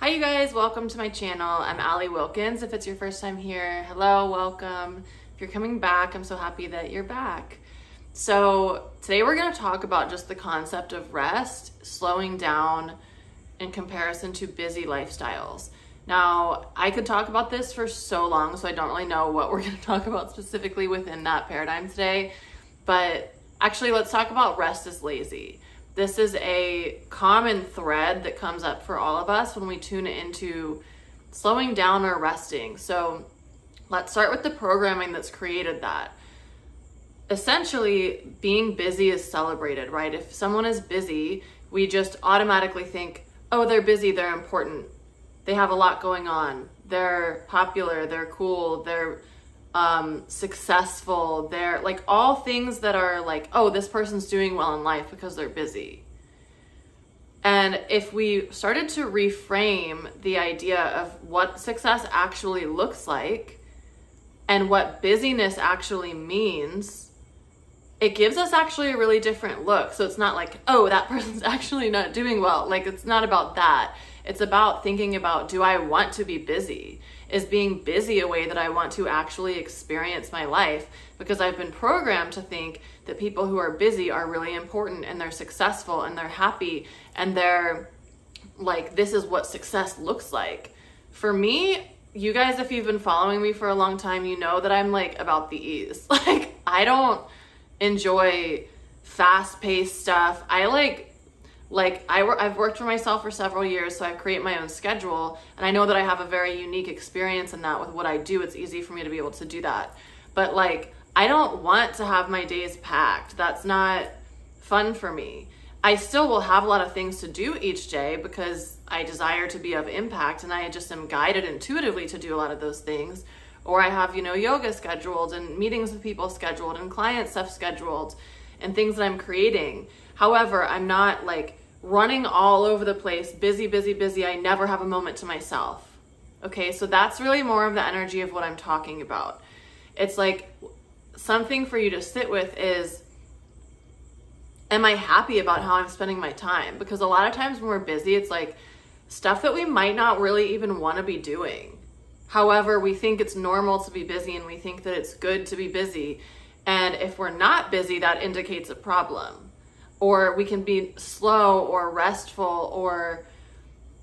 Hi you guys, welcome to my channel. I'm Aly Wilkins. If it's your first time here, hello, welcome. If you're coming back, I'm so happy that you're back. So today we're gonna talk about just the concept of rest, slowing down in comparison to busy lifestyles. Now, I could talk about this for so long, so I don't really know what we're gonna talk about specifically within that paradigm today, but actually let's talk about rest is lazy. This is a common thread that comes up for all of us when we tune into slowing down or resting. So let's start with the programming that's created that. Essentially, being busy is celebrated, right? If someone is busy, we just automatically think, oh, they're busy, they're important, they have a lot going on, they're popular, they're cool, they're um, successful. They're like all things that are like, oh, this person's doing well in life because they're busy. And if we started to reframe the idea of what success actually looks like and what busyness actually means, it gives us actually a really different look. So it's not like, oh, that person's actually not doing well. Like, it's not about that. It's about thinking about do I want to be busy? Is being busy a way that I want to actually experience my life? Because I've been programmed to think that people who are busy are really important and they're successful and they're happy and they're like, this is what success looks like. For me, you guys, if you've been following me for a long time, you know that I'm like about the ease. Like, I don't enjoy fast paced stuff. I like like I I've worked for myself for several years, so I create my own schedule, and I know that I have a very unique experience in that with what I do. It's easy for me to be able to do that. But like I don't want to have my days packed. That's not fun for me. I still will have a lot of things to do each day because I desire to be of impact and I just am guided intuitively to do a lot of those things. Or I have, you know, yoga scheduled and meetings with people scheduled and client stuff scheduled and things that I'm creating. However, I'm not like running all over the place, busy, busy, busy. I never have a moment to myself. Okay, so that's really more of the energy of what I'm talking about. It's like something for you to sit with is am I happy about how I'm spending my time? Because a lot of times when we're busy, it's like stuff that we might not really even want to be doing. However, we think it's normal to be busy and we think that it's good to be busy. And if we're not busy, that indicates a problem or we can be slow or restful or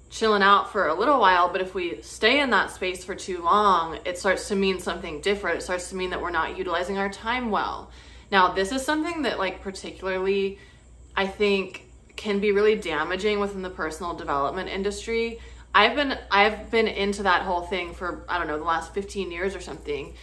chilling out for a little while but if we stay in that space for too long it starts to mean something different. It starts to mean that we're not utilizing our time well. Now this is something that like particularly i think can be really damaging within the personal development industry. I've been i've been into that whole thing for i don't know the last 15 years or something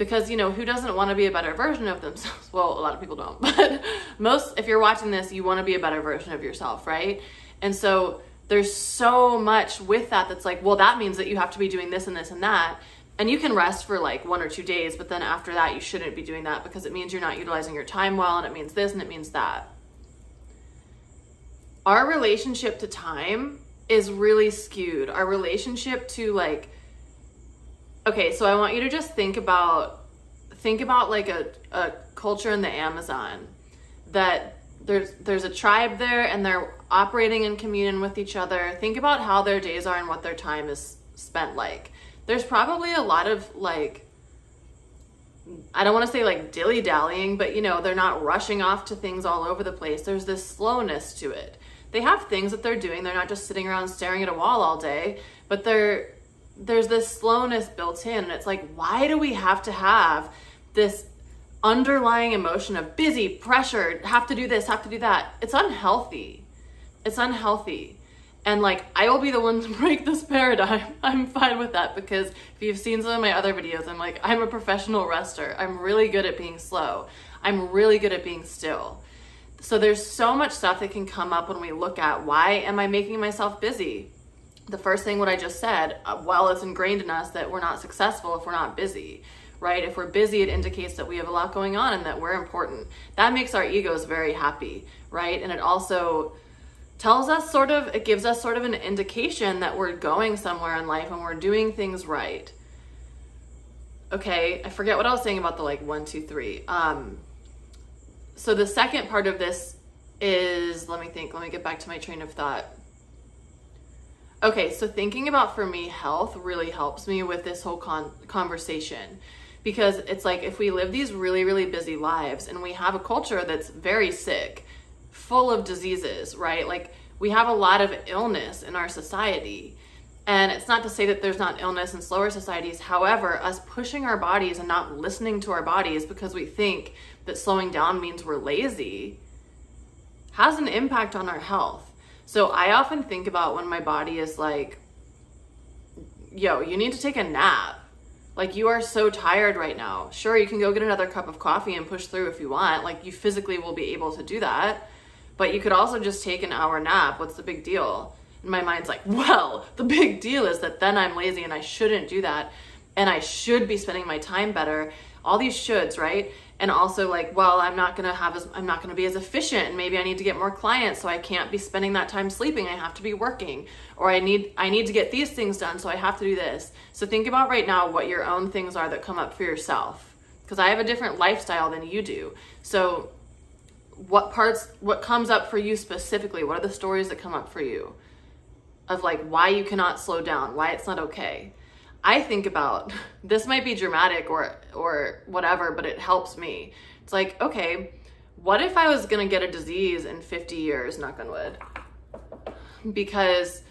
because you know who doesn't want to be a better version of themselves? Well a lot of people don't but most if you're watching this you want to be a better version of yourself right? And so there's so much with that that's like well that means that you have to be doing this and this and that. And you can rest for like one or two days but then after that you shouldn't be doing that because it means you're not utilizing your time well and it means this and it means that. Our relationship to time is really skewed. Our relationship to like okay, so I want you to just think about think about like a, a culture in the Amazon that there's there's a tribe there and they're operating in communion with each other. Think about how their days are and what their time is spent like. There's probably a lot of like I don't want to say like dilly dallying, but you know, they're not rushing off to things all over the place. There's this slowness to it. They have things that they're doing. They're not just sitting around staring at a wall all day, but they're there's this slowness built in and it's like why do we have to have this underlying emotion of busy pressure have to do this have to do that? It's unhealthy. It's unhealthy. And like i will be the one to break this paradigm. I'm fine with that because if you've seen some of my other videos i'm like i'm a professional rester i'm really good at being slow. I'm really good at being still. So there's so much stuff that can come up when we look at why am i making myself busy the first thing what I just said, uh, well, it's ingrained in us that we're not successful if we're not busy, right? If we're busy, it indicates that we have a lot going on and that we're important. That makes our egos very happy, right? And it also tells us sort of, it gives us sort of an indication that we're going somewhere in life and we're doing things right. Okay, I forget what I was saying about the like one, two, three. Um, so the second part of this is, let me think, let me get back to my train of thought Okay, so thinking about for me, health really helps me with this whole con- conversation because it's like if we live these really, really busy lives and we have a culture that's very sick, full of diseases, right? Like we have a lot of illness in our society. And it's not to say that there's not illness in slower societies. However, us pushing our bodies and not listening to our bodies because we think that slowing down means we're lazy has an impact on our health. So I often think about when my body is like, yo, you need to take a nap. Like, you are so tired right now. Sure, you can go get another cup of coffee and push through if you want. Like, you physically will be able to do that. But you could also just take an hour nap. What's the big deal? And my mind's like, well, the big deal is that then I'm lazy and I shouldn't do that. And I should be spending my time better. All these shoulds, right? And also like well i'm not going to have as i'm not going to be as efficient and maybe i need to get more clients so i can't be spending that time sleeping i have to be working. Or i need i need to get these things done so i have to do this. So think about right now what your own things are that come up for yourself because i have a different lifestyle than you do. So what parts what comes up for you specifically? What are the stories that come up for you of like why you cannot slow down why it's not okay I think about this might be dramatic or or whatever, but it helps me. It's like, okay, what if I was gonna get a disease in 50 years, knock on wood? Because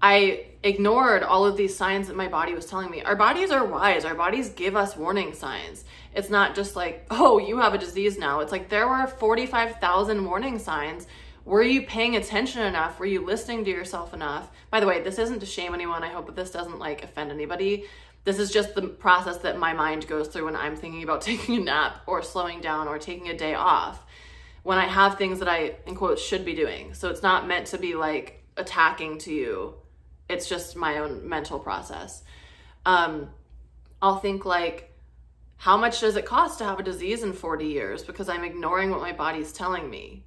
I ignored all of these signs that my body was telling me. Our bodies are wise. Our bodies give us warning signs. It's not just like, oh, you have a disease now. It's like there were 45,000 warning signs were you paying attention enough? Were you listening to yourself enough? By the way, this isn't to shame anyone. I hope this doesn't like offend anybody. This is just the process that my mind goes through when I'm thinking about taking a nap or slowing down or taking a day off. When I have things that I, in quotes, should be doing. So it's not meant to be like attacking to you. It's just my own mental process. Um, I'll think like, how much does it cost to have a disease in 40 years? Because I'm ignoring what my body's telling me.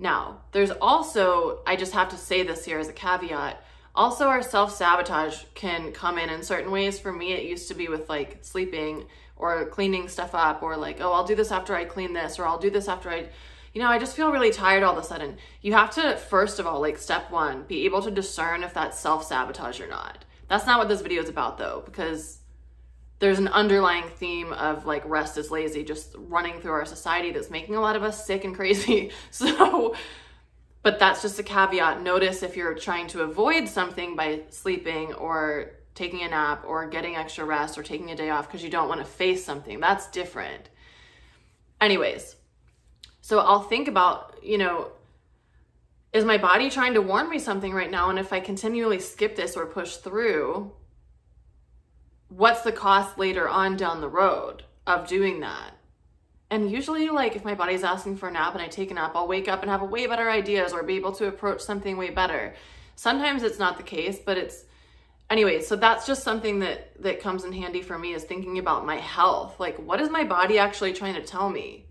Now, there's also, I just have to say this here as a caveat, also our self sabotage can come in in certain ways. For me, it used to be with like sleeping or cleaning stuff up or like, oh, I'll do this after I clean this or I'll do this after I, you know, I just feel really tired all of a sudden. You have to, first of all, like step one, be able to discern if that's self sabotage or not. That's not what this video is about though, because there's an underlying theme of like rest is lazy just running through our society that's making a lot of us sick and crazy. So, but that's just a caveat. Notice if you're trying to avoid something by sleeping or taking a nap or getting extra rest or taking a day off because you don't want to face something. That's different. Anyways, so I'll think about, you know, is my body trying to warn me something right now? And if I continually skip this or push through, what's the cost later on down the road of doing that? And usually, like, if my body's asking for a nap and I take a nap, I'll wake up and have a way better ideas or be able to approach something way better. Sometimes it's not the case, but it's anyway, so that's just something that that comes in handy for me is thinking about my health. Like, what is my body actually trying to tell me?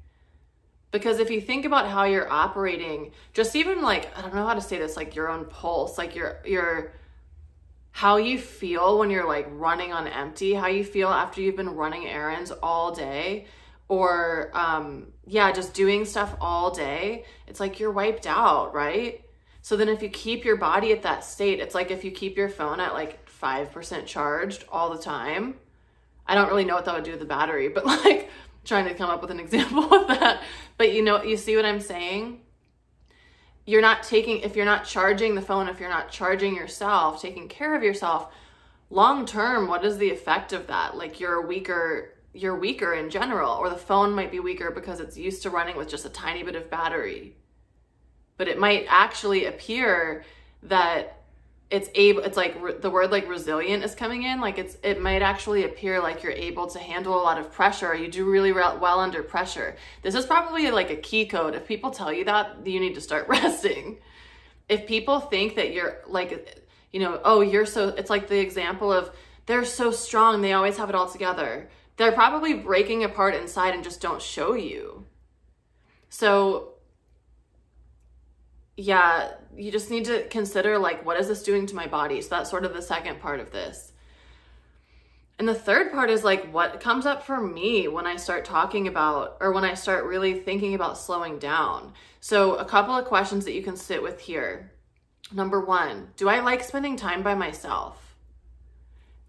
Because if you think about how you're operating, just even like I don't know how to say this, like your own pulse, like your your how you feel when you're like running on empty, how you feel after you've been running errands all day, or um, yeah, just doing stuff all day, it's like you're wiped out, right? So then if you keep your body at that state, it's like if you keep your phone at like 5% charged all the time. I don't really know what that would do to the battery, but like trying to come up with an example of that. But you know, you see what I'm saying? You're not taking if you're not charging the phone if you're not charging yourself taking care of yourself long term what is the effect of that? Like you're weaker you're weaker in general or the phone might be weaker because it's used to running with just a tiny bit of battery. But it might actually appear that it's able it's like re- the word like resilient is coming in like it's it might actually appear like you're able to handle a lot of pressure. You do really re- well under pressure. This is probably like a key code. If people tell you that you need to start resting. If people think that you're like you know oh you're so it's like the example of they're so strong they always have it all together. They're probably breaking apart inside and just don't show you. So yeah, you just need to consider like, what is this doing to my body? So that's sort of the second part of this. And the third part is like, what comes up for me when I start talking about, or when I start really thinking about slowing down? So, a couple of questions that you can sit with here. Number one, do I like spending time by myself?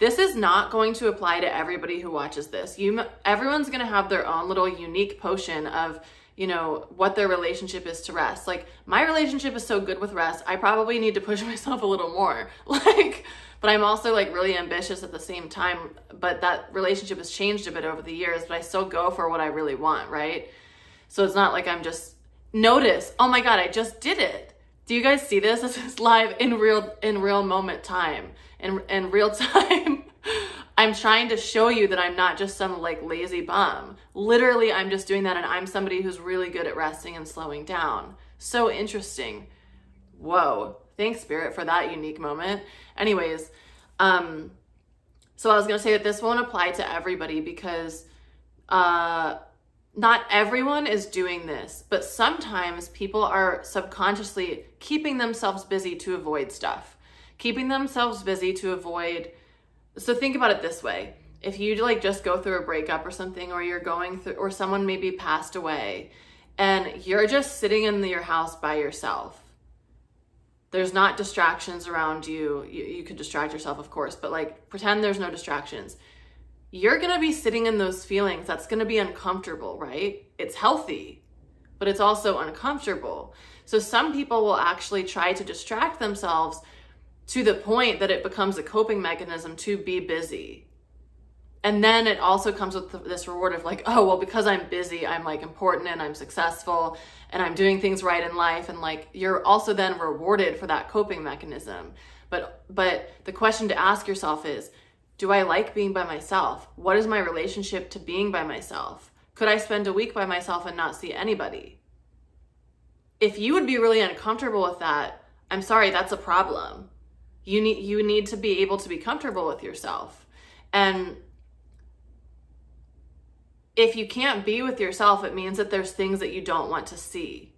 This is not going to apply to everybody who watches this. You, everyone's going to have their own little unique potion of, you know, what their relationship is to rest. Like my relationship is so good with rest, I probably need to push myself a little more. Like, but I'm also like really ambitious at the same time. But that relationship has changed a bit over the years, but I still go for what I really want, right? So it's not like I'm just notice, oh my God, I just did it. Do you guys see this? This is live in real in real moment time. In in real time. I'm trying to show you that I'm not just some like lazy bum. Literally, I'm just doing that and I'm somebody who's really good at resting and slowing down. So interesting. Whoa. Thanks, Spirit, for that unique moment. Anyways, um, so I was gonna say that this won't apply to everybody because uh not everyone is doing this, but sometimes people are subconsciously keeping themselves busy to avoid stuff, keeping themselves busy to avoid. So think about it this way. If you like just go through a breakup or something, or you're going through, or someone maybe passed away, and you're just sitting in your house by yourself, there's not distractions around you. you. You could distract yourself, of course, but like pretend there's no distractions you're going to be sitting in those feelings. That's going to be uncomfortable, right? It's healthy, but it's also uncomfortable. So some people will actually try to distract themselves to the point that it becomes a coping mechanism to be busy. And then it also comes with this reward of like, oh, well, because I'm busy, I'm like important and I'm successful and I'm doing things right in life. And like, you're also then rewarded for that coping mechanism. But, but the question to ask yourself is, do I like being by myself? What is my relationship to being by myself? Could I spend a week by myself and not see anybody? If you would be really uncomfortable with that, I'm sorry, that's a problem. You need you need to be able to be comfortable with yourself. And if you can't be with yourself, it means that there's things that you don't want to see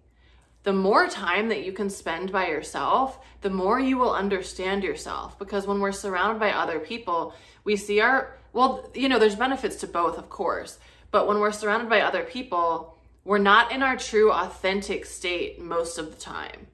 the more time that you can spend by yourself, the more you will understand yourself. Because when we're surrounded by other people, we see our, well, you know, there's benefits to both, of course. But when we're surrounded by other people, we're not in our true, authentic state most of the time.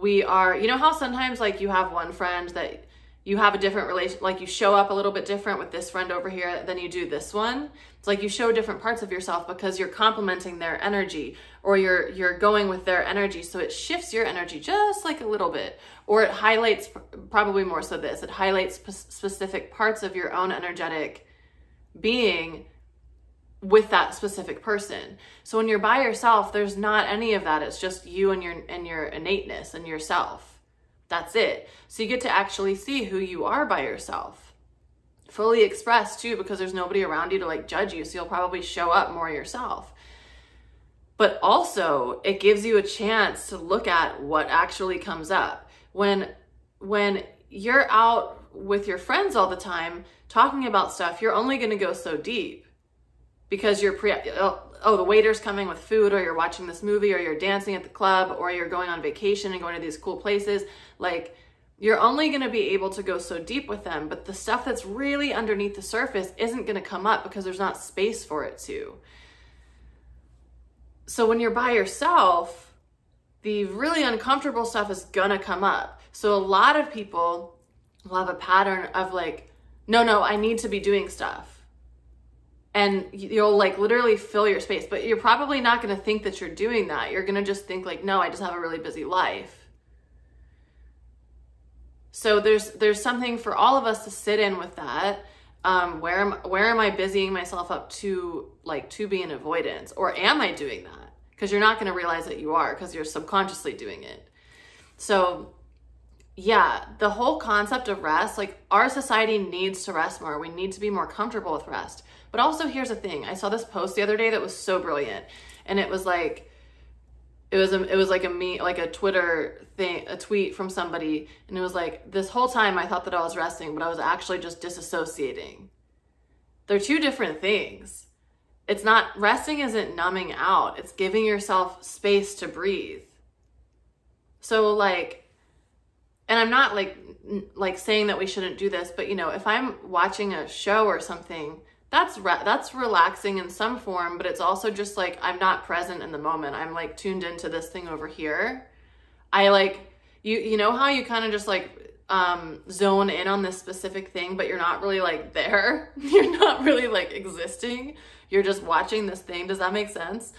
We are, you know, how sometimes like you have one friend that you have a different relation like you show up a little bit different with this friend over here than you do this one? It's like you show different parts of yourself because you're complementing their energy or you're you're going with their energy. So it shifts your energy just like a little bit. Or it highlights probably more so this it highlights p- specific parts of your own energetic being with that specific person. So when you're by yourself, there's not any of that. It's just you and your and your innateness and yourself. That's it. So you get to actually see who you are by yourself. Fully expressed too, because there's nobody around you to like judge you. So you'll probably show up more yourself. But also, it gives you a chance to look at what actually comes up. When when you're out with your friends all the time talking about stuff, you're only going to go so deep because you're pre oh, oh, the waiter's coming with food, or you're watching this movie, or you're dancing at the club, or you're going on vacation and going to these cool places. Like, you're only going to be able to go so deep with them, but the stuff that's really underneath the surface isn't going to come up because there's not space for it to. So when you're by yourself, the really uncomfortable stuff is going to come up. So a lot of people will have a pattern of like, no, no, I need to be doing stuff and you'll like literally fill your space but you're probably not going to think that you're doing that. You're going to just think like no i just have a really busy life. So there's there's something for all of us to sit in with that. Um, where am where am i busying myself up to like to be in avoidance? Or am i doing that? Because you're not going to realize that you are because you're subconsciously doing it. So yeah, the whole concept of rest, like our society needs to rest more. We need to be more comfortable with rest. But also, here's the thing I saw this post the other day that was so brilliant. And it was like, it was a, it was like a me like a Twitter thing a tweet from somebody and it was like this whole time I thought that I was resting but I was actually just disassociating. They're two different things. It's not resting isn't numbing out. It's giving yourself space to breathe. So like and I'm not like like saying that we shouldn't do this, but you know, if I'm watching a show or something, that's re- that's relaxing in some form, but it's also just like I'm not present in the moment. I'm like tuned into this thing over here. I like you you know how you kind of just like um, zone in on this specific thing, but you're not really like there. You're not really like existing. You're just watching this thing. Does that make sense?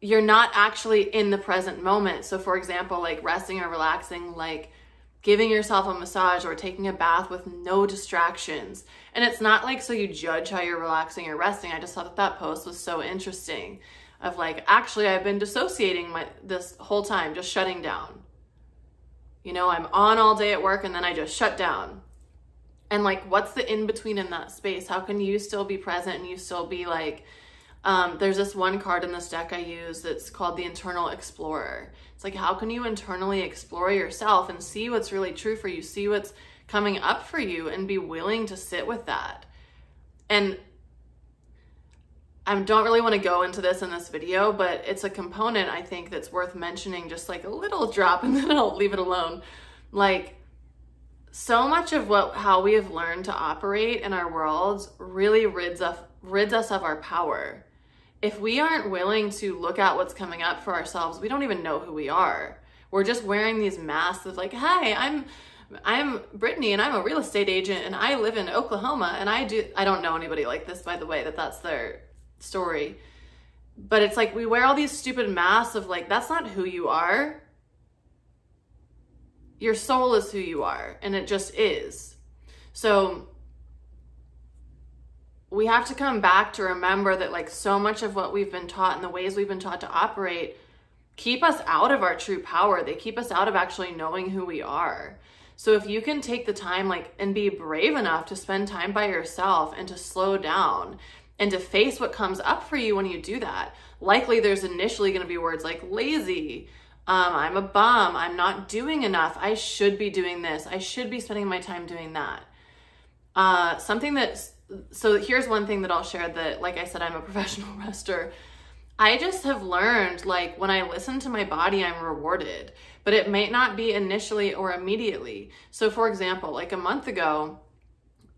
You're not actually in the present moment. So, for example, like resting or relaxing, like giving yourself a massage or taking a bath with no distractions. And it's not like so you judge how you're relaxing or resting. I just thought that that post was so interesting of like actually I've been dissociating my this whole time, just shutting down. You know, I'm on all day at work and then I just shut down. And like what's the in between in that space? How can you still be present and you still be like um, there's this one card in this deck I use that's called the Internal Explorer. It's like, how can you internally explore yourself and see what's really true for you, see what's coming up for you, and be willing to sit with that? And I don't really want to go into this in this video, but it's a component I think that's worth mentioning, just like a little drop, and then I'll leave it alone. Like, so much of what how we have learned to operate in our worlds really rids us rids us of our power if we aren't willing to look at what's coming up for ourselves, we don't even know who we are. We're just wearing these masks of like, "Hi, I'm I'm Brittany and I'm a real estate agent and I live in Oklahoma and I do I don't know anybody like this by the way that that's their story. But it's like we wear all these stupid masks of like that's not who you are. Your soul is who you are and it just is. So we have to come back to remember that like so much of what we've been taught and the ways we've been taught to operate keep us out of our true power. They keep us out of actually knowing who we are. So if you can take the time like and be brave enough to spend time by yourself and to slow down and to face what comes up for you when you do that. Likely there's initially going to be words like lazy, um, I'm a bum, I'm not doing enough, I should be doing this, I should be spending my time doing that. Uh, something that's so here's one thing that I'll share that, like I said, I'm a professional rester. I just have learned like when I listen to my body, I'm rewarded, but it may not be initially or immediately. So, for example, like a month ago,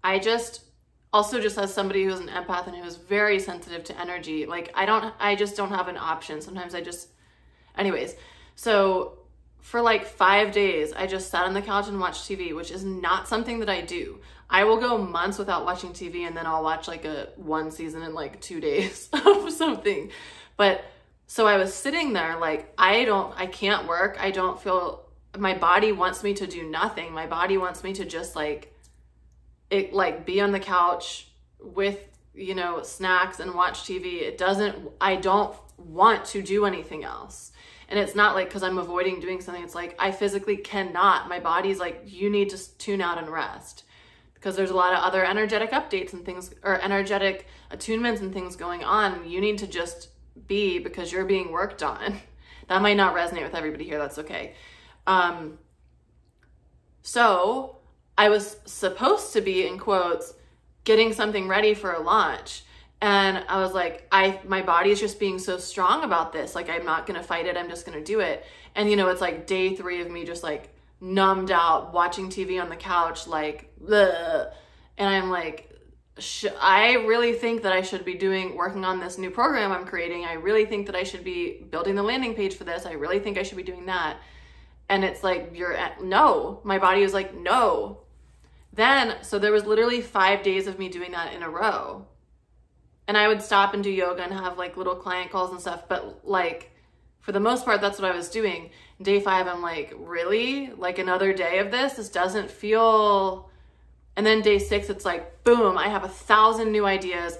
I just also just as somebody who's an empath and who's very sensitive to energy, like I don't, I just don't have an option. Sometimes I just, anyways. So for like five days, I just sat on the couch and watched TV, which is not something that I do. I will go months without watching TV and then I'll watch like a one season in like two days of something. But so I was sitting there like, I don't, I can't work. I don't feel, my body wants me to do nothing. My body wants me to just like, it like be on the couch with, you know, snacks and watch TV. It doesn't, I don't want to do anything else. And it's not like because I'm avoiding doing something, it's like I physically cannot. My body's like, you need to tune out and rest because there's a lot of other energetic updates and things or energetic attunements and things going on. You need to just be because you're being worked on. That might not resonate with everybody here. That's okay. Um, so I was supposed to be in quotes getting something ready for a launch and i was like i my body is just being so strong about this like i'm not gonna fight it i'm just gonna do it and you know it's like day three of me just like numbed out watching tv on the couch like Bleh. and i'm like I really think that I should be doing working on this new program I'm creating. I really think that I should be building the landing page for this. I really think I should be doing that. And it's like you're at, no. My body was like no. Then so there was literally 5 days of me doing that in a row and I would stop and do yoga and have like little client calls and stuff. But like for the most part, that's what I was doing. Day five, I'm like, really? Like another day of this? This doesn't feel. And then day six, it's like, boom, I have a thousand new ideas,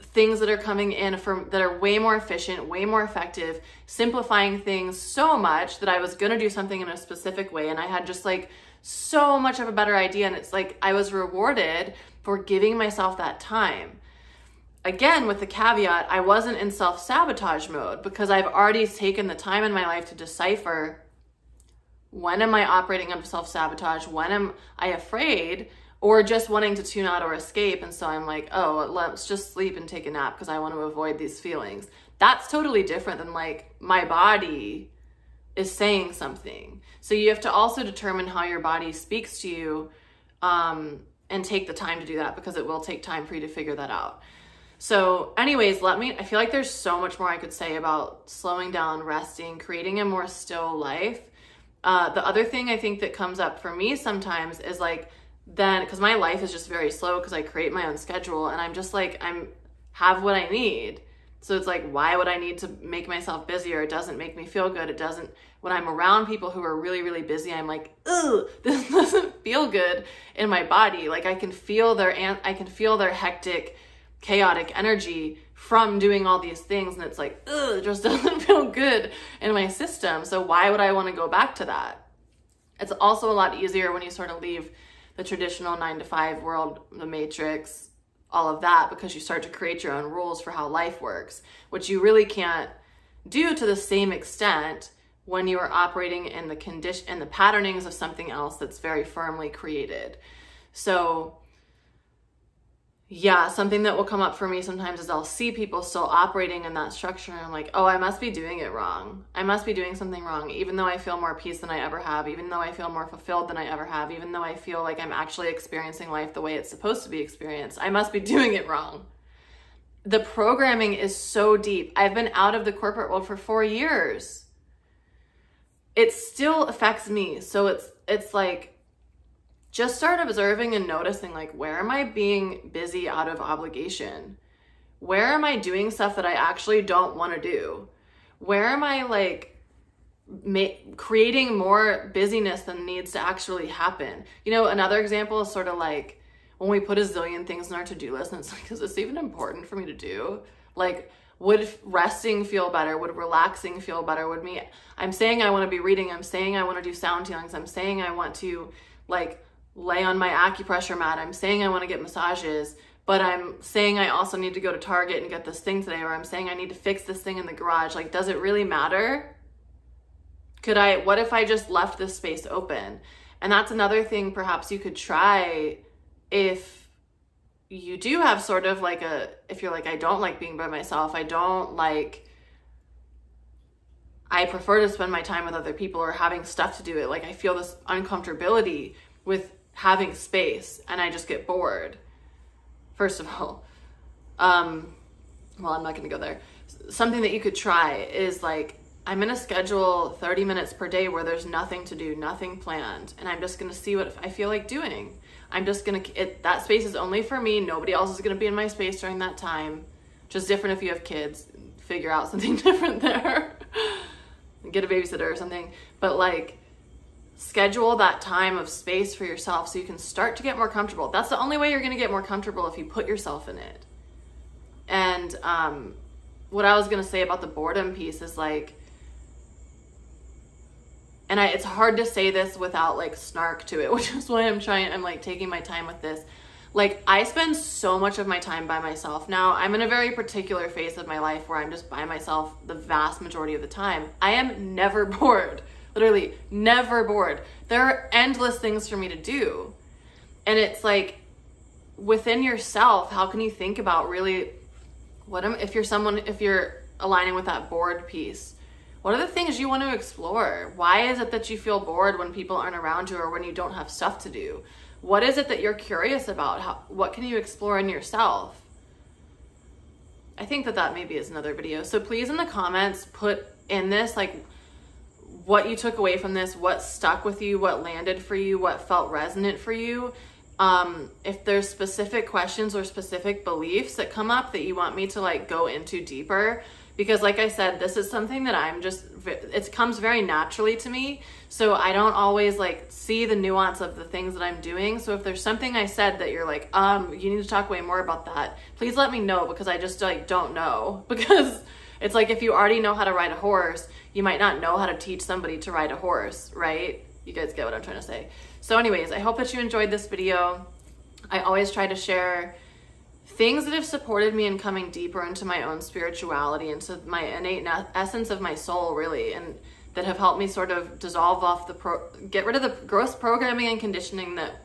things that are coming in from that are way more efficient, way more effective, simplifying things so much that I was gonna do something in a specific way. And I had just like so much of a better idea. And it's like I was rewarded for giving myself that time again with the caveat i wasn't in self-sabotage mode because i've already taken the time in my life to decipher when am i operating under self-sabotage when am i afraid or just wanting to tune out or escape. And so i'm like oh let's just sleep and take a nap because i want to avoid these feelings. That's totally different than like my body is saying something. So you have to also determine how your body speaks to you um, and take the time to do that because it will take time for you to figure that out So, anyways, let me. I feel like there's so much more I could say about slowing down, resting, creating a more still life. Uh, the other thing I think that comes up for me sometimes is like, then because my life is just very slow because I create my own schedule and I'm just like, I'm have what I need. So it's like, why would I need to make myself busier? It doesn't make me feel good. It doesn't, when I'm around people who are really, really busy, I'm like, ugh, this doesn't feel good in my body. Like I can feel their, I can feel their hectic, chaotic energy from doing all these things. And it's like, ugh, it just doesn't feel good in my system. So why would I want to go back to that? It's also a lot easier when you sort of leave the traditional nine to five world, the matrix, all of that because you start to create your own rules for how life works, which you really can't do to the same extent when you are operating in the condition and the patternings of something else that's very firmly created. So yeah, something that will come up for me sometimes is I'll see people still operating in that structure and I'm like, oh, I must be doing it wrong. I must be doing something wrong, even though I feel more peace than I ever have, even though I feel more fulfilled than I ever have, even though I feel like I'm actually experiencing life the way it's supposed to be experienced. I must be doing it wrong. The programming is so deep. I've been out of the corporate world for four years. It still affects me. So it's it's like just start observing and noticing like where am I being busy out of obligation? Where am I doing stuff that I actually don't want to do? Where am I like ma- creating more busyness than needs to actually happen? You know, another example is sort of like when we put a zillion things in our to-do list and it's like is this even important for me to do? Like would resting feel better? Would relaxing feel better? Would me I'm saying I want to be reading, I'm saying I want to do sound healings, I'm saying I want to like lay on my acupressure mat. I'm saying I want to get massages, but I'm saying I also need to go to Target and get this thing today, or I'm saying I need to fix this thing in the garage. Like, does it really matter? Could I, what if I just left this space open? And that's another thing perhaps you could try if you do have sort of like a, if you're like, I don't like being by myself, I don't like, I prefer to spend my time with other people or having stuff to do it. Like I feel this uncomfortability with having space and I just get bored. First of all, um, well, I'm not going to go there. Something that you could try is like, I'm going to schedule 30 minutes per day where there's nothing to do, nothing planned, and I'm just going to see what I feel like doing. I'm just going to, that space is only for me. Nobody else is going to be in my space during that time. Just different if you have kids, figure out something different there. Get a babysitter or something. But like, schedule that time of space for yourself so you can start to get more comfortable. That's the only way you're going to get more comfortable if you put yourself in it. And um, what I was going to say about the boredom piece is like, and I, it's hard to say this without like snark to it, which is why I'm trying, I'm like taking my time with this. Like, I spend so much of my time by myself. Now, I'm in a very particular phase of my life where I'm just by myself the vast majority of the time. I am never bored literally never bored. There are endless things for me to do. And it's like within yourself, how can you think about really what am if you're someone if you're aligning with that bored piece? What are the things you want to explore? Why is it that you feel bored when people aren't around you or when you don't have stuff to do? What is it that you're curious about? How, what can you explore in yourself? I think that that maybe is another video. So please in the comments put in this like what you took away from this, what stuck with you, what landed for you, what felt resonant for you. Um, if there's specific questions or specific beliefs that come up that you want me to like go into deeper, because like I said, this is something that I'm just, it comes very naturally to me. So I don't always like see the nuance of the things that I'm doing. So if there's something I said that you're like, um, you need to talk way more about that, please let me know because I just like don't know because it's like if you already know how to ride a horse, you might not know how to teach somebody to ride a horse, right? You guys get what I'm trying to say. So anyways, I hope that you enjoyed this video. I always try to share things that have supported me in coming deeper into my own spirituality, into my innate essence of my soul, really, and that have helped me sort of dissolve off the pro, get rid of the gross programming and conditioning that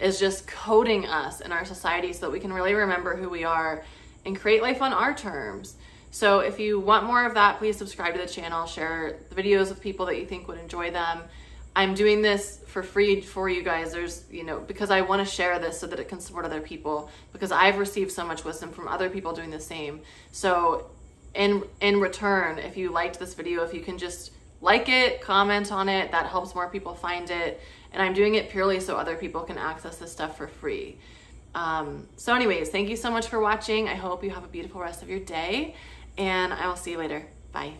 is just coding us in our society so that we can really remember who we are and create life on our terms. So if you want more of that, please subscribe to the channel, share the videos with people that you think would enjoy them. I'm doing this for free for you guys. There's, you know, because I want to share this so that it can support other people because I've received so much wisdom from other people doing the same. So, in in return, if you liked this video, if you can just like it, comment on it, that helps more people find it. And I'm doing it purely so other people can access this stuff for free. Um, so, anyways, thank you so much for watching. I hope you have a beautiful rest of your day, and I will see you later. Bye.